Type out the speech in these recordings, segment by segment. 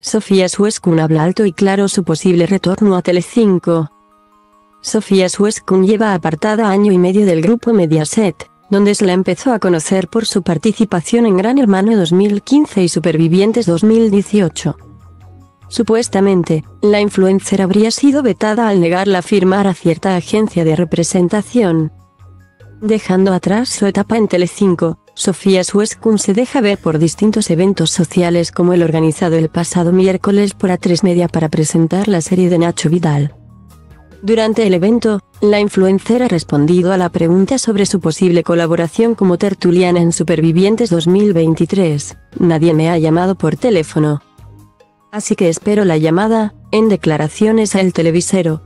Sofía Suescun habla alto y claro su posible retorno a Telecinco. Sofía Suescun lleva apartada año y medio del grupo Mediaset, donde se la empezó a conocer por su participación en Gran Hermano 2015 y Supervivientes 2018. Supuestamente, la influencer habría sido vetada al negarla firmar a cierta agencia de representación. Dejando atrás su etapa en Telecinco, Sofía Suescun se deja ver por distintos eventos sociales como el organizado el pasado miércoles por A3 Media para presentar la serie de Nacho Vidal. Durante el evento, la influencer ha respondido a la pregunta sobre su posible colaboración como tertuliana en Supervivientes 2023. Nadie me ha llamado por teléfono. Así que espero la llamada, en declaraciones a El Televisero.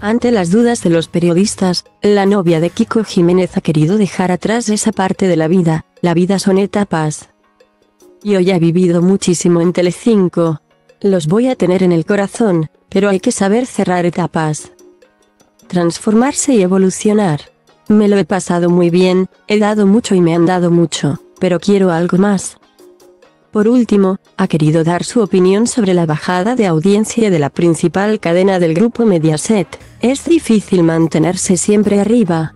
Ante las dudas de los periodistas, la novia de Kiko Jiménez ha querido dejar atrás esa parte de la vida, la vida son etapas. Yo ya he vivido muchísimo en Telecinco. Los voy a tener en el corazón, pero hay que saber cerrar etapas. Transformarse y evolucionar. Me lo he pasado muy bien, he dado mucho y me han dado mucho, pero quiero algo más. Por último, ha querido dar su opinión sobre la bajada de audiencia de la principal cadena del grupo Mediaset. Es difícil mantenerse siempre arriba.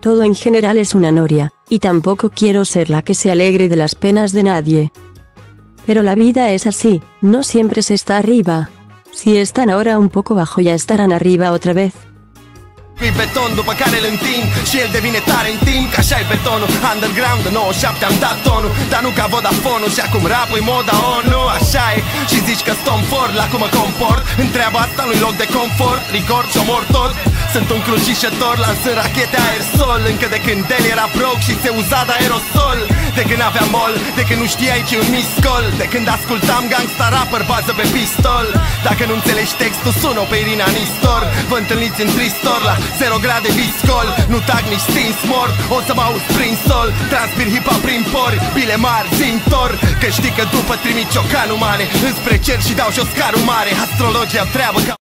Todo en general es una noria, y tampoco quiero ser la que se alegre de las penas de nadie. Pero la vida es así, no siempre se está arriba. Si están ahora un poco bajo ya estarán arriba otra vez. Pe beton după care îl întind Și el devine tare în timp Că așa e betonul. Underground 97 am dat tonul Dar nu ca Vodafone Și acum rap e moda ONU Așa e. Și zici că stom fort La cum mă comport Întreaba asta nu loc de confort Record și omor tot Sunt un crucișător Lansând rachete aerosol Încă de când el era broke Și se uza de aerosol. De când aveam mol De când nu știai ce un miscol. De când ascultam gangsta rapper Bază pe pistol. Dacă nu înțelegi textul Sună pe Irina Nistor. Vă întâlniți în tristor La Zero grade viscol. Nu tag nici stins mort O să mă auzi prin sol. Transpir hipa prin pori Bile mari, zintor Că știi că după trimit ciocanul mare Înspre cer și dau jos carul mare. Astrologia treabă ca